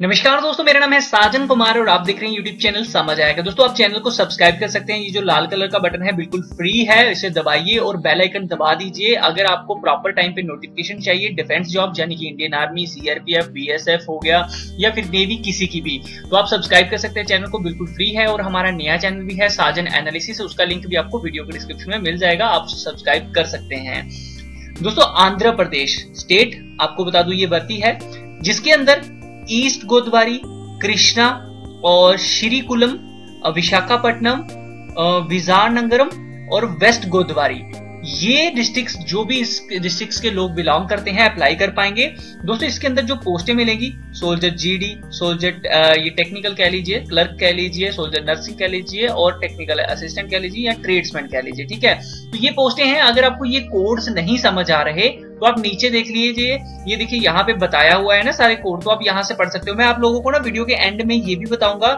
नमस्कार दोस्तों, मेरा नाम है साजन कुमार और आप देख रहे हैं यूट्यूब चैनल समझ आएगा। दोस्तों, आप चैनल को सब्सक्राइब कर सकते हैं। ये जो लाल कलर का बटन है, बिल्कुल फ्री है। इसे दबाइए और बेल आइकन दबा दीजिए। अगर आपको प्रॉपर टाइम पे नोटिफिकेशन चाहिए डिफेंस जॉब यानी कि इंडियन आर्मी सीआरपीएफ बीएसएफ हो गया, या फिर नेवी किसी की भी तो आप सब्सक्राइब कर सकते हैं। चैनल को बिल्कुल फ्री है और हमारा नया चैनल भी है, साजन एनालिसिस उसका लिंक भी आपको वीडियो के डिस्क्रिप्शन में मिल जाएगा। आप सब्सक्राइब कर सकते हैं। दोस्तों, आंध्र प्रदेश स्टेट आपको बता दू, ये भर्ती है, जिसके अंदर ईस्ट गोदवारी, कृष्णा और श्रीकुलम विशाखापट्टनम विजारनगरम और वेस्ट गोदवारी। ये डिस्ट्रिक्ट्स जो भी इस डिस्ट्रिक्ट्स के लोग बिलोंग करते हैं अप्लाई कर पाएँगे। दोस्तों, इसके अंदर जो पोस्टें मिलेंगी सोल्जर जीडी सोल्जर ये टेक्निकल कह लीजिए क्लर्क कह लीजिए सोल्जर नर्सिंग कह लीजिए और टेक्निकल असिस्टेंट कह लीजिए या ट्रेड्समैन कह लीजिए, ठीक है? तो ये पोस्टें हैं, अगर आपको ये कोड्स नहीं समझ आ रहे तो आप नीचे देख लीजिए। ये देखिए, यहाँ पे बताया हुआ है ना सारे कोड तो आप यहाँ से पढ़ सकते हो। मैं आप लोगों को ना वीडियो के एंड में ये भी बताऊँगा।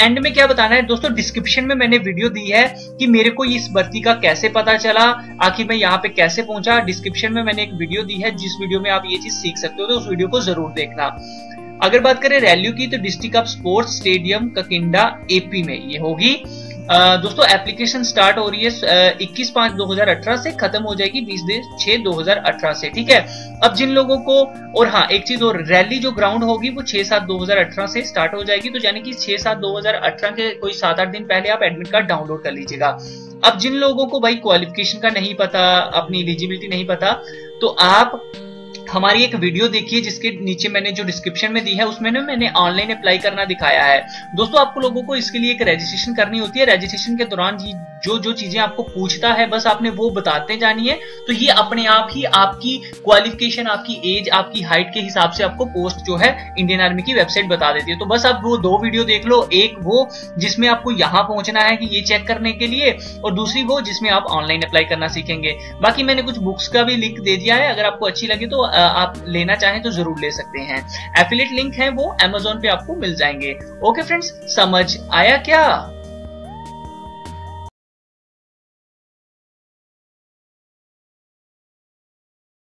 एंड में क्या बताना है? दोस्तों डिस्क्रिप्शन में मैंने वीडियो दी है कि मेरे को इस भर्ती का कैसे पता चला, आखिर मैं यहाँ पे कैसे पहुँचा। डिस्क्रिप्शन में मैंने एक वीडियो दी है, जिस वीडियो में आप ये चीज़ सीख सकते हो तो उस वीडियो को ज़रूर देखना। अगर बात करें रैल्यू की तो district of sports stadium Kakinada AP में ये होगी। दोस्तों एप्लीकेशन स्टार्ट हो रही है इक्कीस पाँच दो हज़ार अठारह से खत्म हो जाएगी बीस छह दो हज़ार अठारह से, ठीक है? अब जिन लोगों को, और हाँ एक चीज़ और रैली जो ग्राउंड होगी, वो छह सात दो हज़ार अठारह से स्टार्ट हो जाएगी तो यानी कि छह सात दो हज़ार अठारह के कोई सात आठ दिन पहले आप एडमिट कार्ड डाउनलोड कर लीजिएगा। अब जिन लोगों को भाई क्वालिफिकेशन का नहीं पता, अपनी एलिजिबिलिटी नहीं पता तो आप हमारी एक वीडियो देखिए जिसके नीचे मैंने जो डिस्क्रिप्शन में दी है, उसमें ना मैंने ऑनलाइन अप्लाई करना दिखाया है। दोस्तों, आपको लोगों को इसके लिए एक रजिस्ट्रेशन करनी होती है। रजिस्ट्रेशन के दौरान जो जो चीज़ें आपको पूछता है, बस आपने वो बताते जानी है। तो ये अपने आप ही आपकी क्वालिफिकेशन आपकी एज आपकी हाइट के हिसाब से आपको पोस्ट जो है इंडियन आर्मी की वेबसाइट बता देती है। तो बस आप वो दो वीडियो देख लो। एक वो जिसमें आपको यहाँ पहुँचना है कि ये चेक करने के लिए, और दूसरी वो जिसमें आप ऑनलाइन अप्लाई करना सीखेंगे। बाकी मैंने कुछ बुक्स का भी लिंक दे दिया है। अगर आपको अच्छी लगे तो आप लेना चाहें तो ज़रूर ले सकते हैं। एफिलेट लिंक है वो अमेजोन पे आपको मिल जाएँगे। ओके फ्रेंड्स समझ आया क्या?